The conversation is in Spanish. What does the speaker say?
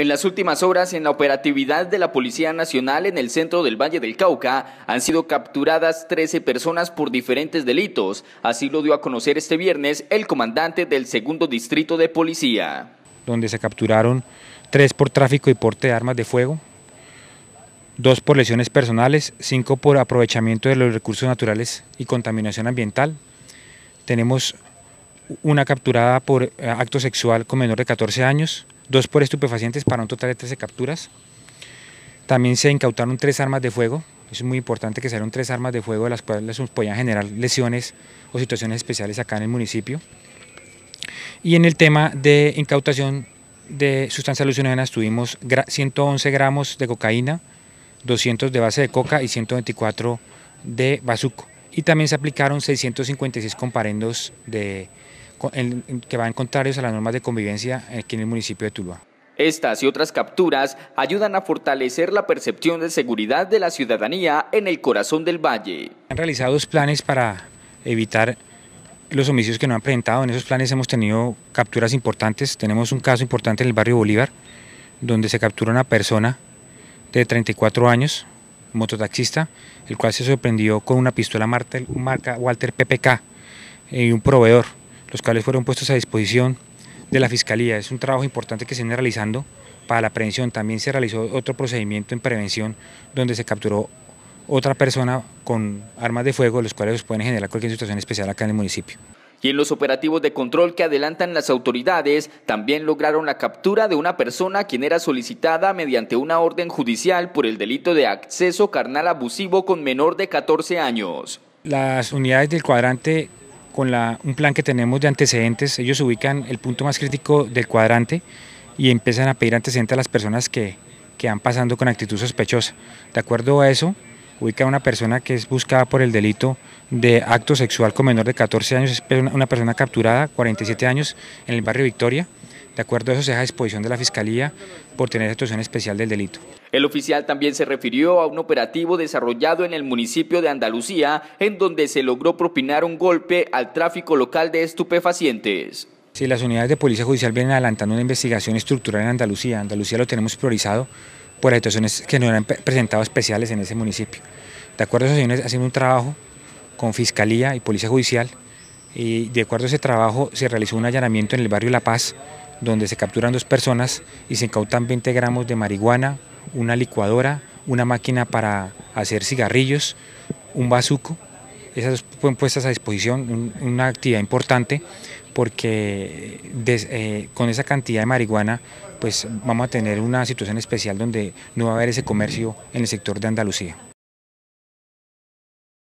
En las últimas horas, en la operatividad de la Policía Nacional en el centro del Valle del Cauca, han sido capturadas 13 personas por diferentes delitos. Así lo dio a conocer este viernes el comandante del segundo distrito de policía. Donde se capturaron tres por tráfico y porte de armas de fuego, dos por lesiones personales, cinco por aprovechamiento de los recursos naturales y contaminación ambiental. Tenemos una capturada por eh, acto sexual con menor de 14 años, dos por estupefacientes para un total de 13 capturas. También se incautaron tres armas de fuego, es muy importante que sean tres armas de fuego de las cuales podían generar lesiones o situaciones especiales acá en el municipio. Y en el tema de incautación de sustancias alucinógenas tuvimos 111 gramos de cocaína, 200 de base de coca y 124 de bazuco. Y también se aplicaron 656 comparendos de que van contrarios a las normas de convivencia aquí en el municipio de Tuluá. Estas y otras capturas ayudan a fortalecer la percepción de seguridad de la ciudadanía en el corazón del valle. Han realizado dos planes para evitar los homicidios que no han presentado. En esos planes hemos tenido capturas importantes. Tenemos un caso importante en el barrio Bolívar, donde se captura una persona de 34 años, mototaxista, el cual se sorprendió con una pistola marca Walter PPK y un proveedor los cuales fueron puestos a disposición de la Fiscalía. Es un trabajo importante que se viene realizando para la prevención. También se realizó otro procedimiento en prevención donde se capturó otra persona con armas de fuego, los cuales pueden generar cualquier situación especial acá en el municipio. Y en los operativos de control que adelantan las autoridades, también lograron la captura de una persona quien era solicitada mediante una orden judicial por el delito de acceso carnal abusivo con menor de 14 años. Las unidades del cuadrante con un plan que tenemos de antecedentes, ellos ubican el punto más crítico del cuadrante y empiezan a pedir antecedentes a las personas que, que van pasando con actitud sospechosa. De acuerdo a eso, ubica a una persona que es buscada por el delito de acto sexual con menor de 14 años, es una persona capturada, 47 años, en el barrio Victoria. De acuerdo a eso se deja a disposición de la Fiscalía por tener situación especial del delito. El oficial también se refirió a un operativo desarrollado en el municipio de Andalucía, en donde se logró propinar un golpe al tráfico local de estupefacientes. Sí, las unidades de policía judicial vienen adelantando una investigación estructural en Andalucía. Andalucía lo tenemos priorizado por las situaciones que nos han presentado especiales en ese municipio. De acuerdo a eso, haciendo un trabajo con Fiscalía y Policía Judicial y de acuerdo a ese trabajo se realizó un allanamiento en el barrio La Paz donde se capturan dos personas y se incautan 20 gramos de marihuana, una licuadora, una máquina para hacer cigarrillos, un bazuco. Esas dos fueron puestas a disposición, una actividad importante porque eh, con esa cantidad de marihuana pues vamos a tener una situación especial donde no va a haber ese comercio en el sector de Andalucía.